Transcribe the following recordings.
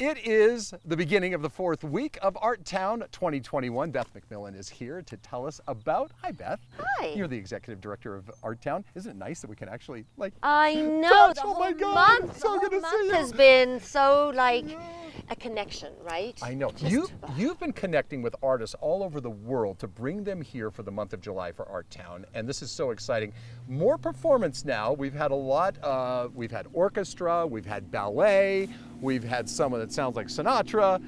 It is the beginning of the fourth week of Artown 2021. Beth McMillan is here to tell us about. Hi, Beth. Hi. You're the executive director of Artown. Isn't it nice that we can actually like? I know touch? Oh my God, month, so the good to see month you. has been so like a connection, right? I know Just- you. You've been connecting with artists all over the world to bring them here for the month of July for Artown, and this is so exciting. More performance now. We've had a lot. Uh, we've had orchestra. We've had ballet. We've had someone that sounds like Sinatra.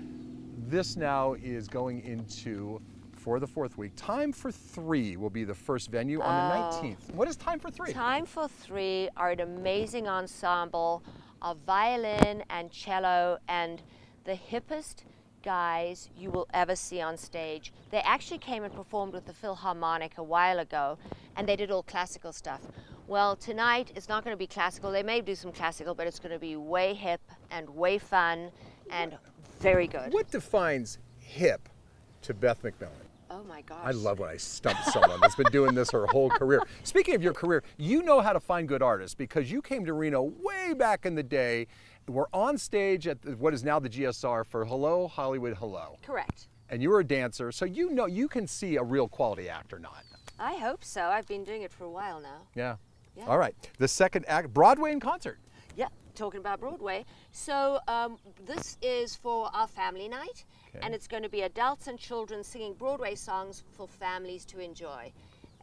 This now is going into for the fourth week. Time for three will be the first venue on the Oh. 19th. What is time for three? Time for Three are an amazing ensemble of violin and cello and the hippest guys you will ever see on stage. They actually came and performed with the Philharmonic a while ago and they did all classical stuff. Well, tonight it's not going to be classical. They may do some classical, but it's going to be way hip and way fun and very good. What defines hip to Beth McMillan? Oh my gosh. I love when I stump someone that's been doing this her whole career. Speaking of your career, you know how to find good artists because you came to Reno way back in the day. We're on stage at what is now the GSR for Hello Hollywood Hello, Correct. and you were a dancer, so you know you can see a real quality act or not. I hope so. I've been doing it for a while now. Yeah. Yeah. All right. The second act, Broadway in concert. Yeah, talking about Broadway. So um, this is for our family night, Okay. and it's going to be adults and children singing Broadway songs for families to enjoy.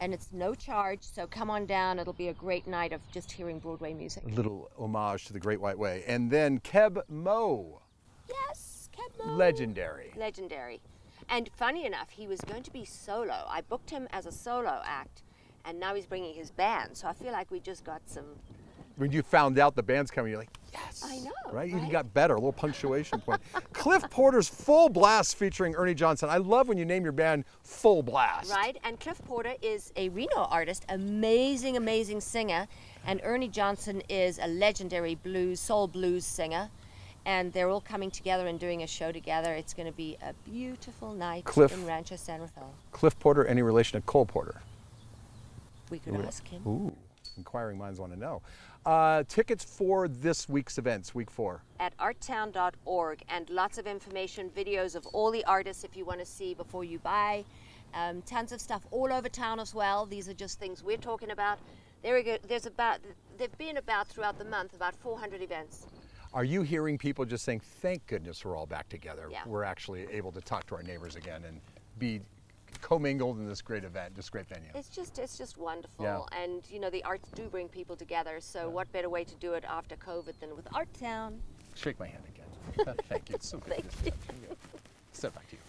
And it's no charge, so come on down. It'll be a great night of just hearing Broadway music. A little homage to the Great White Way, and then Keb Mo, Yes, Keb Mo. legendary. Legendary. And funny enough, he was going to be solo. I booked him as a solo act, and now he's bringing his band. So I feel like we just got some. When you found out the band's coming, you're like, yes. I know, Right? You right? got better, a little punctuation point. Cliff Porter's Full Blast featuring Ernie Johnson. I love when you name your band Full Blast. Right, and Cliff Porter is a Reno artist, amazing, amazing singer, and Ernie Johnson is a legendary blues, soul blues singer, and they're all coming together and doing a show together. It's going to be a beautiful night Cliff- in Rancho San Rafael. Cliff Porter, any relation to Cole Porter? We could ask him. Ooh, inquiring minds want to know. Uh, tickets for this week's events, week four. At artown.org, and lots of information, videos of all the artists if you want to see before you buy. Um, tons of stuff all over town as well. These are just things we're talking about. There we go. There's about, there've been about throughout the month about 400 events. Are you hearing people just saying, thank goodness we're all back together? Yeah. We're actually able to talk to our neighbors again and be commingled in this great event, this great venue. It's just it's just wonderful, Yeah. and you know the arts do bring people together. So what better way to do it after COVID than with Artown? Shake my hand again. Thank you. It's so good. Thank you. Step back to you.